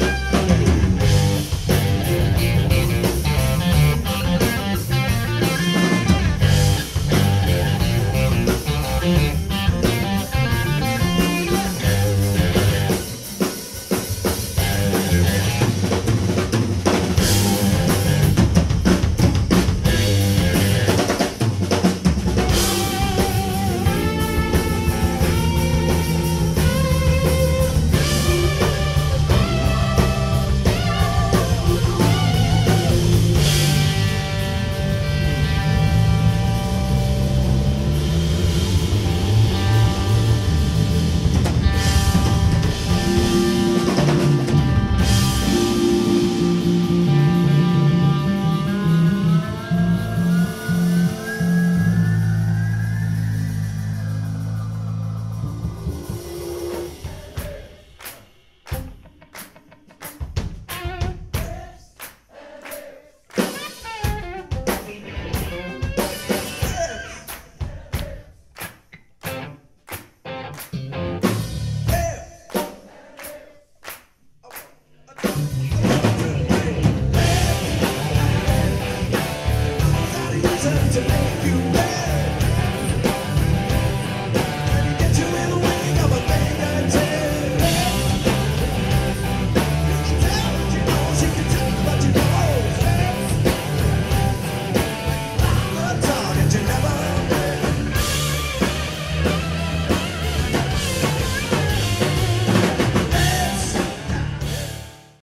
Bye. to make you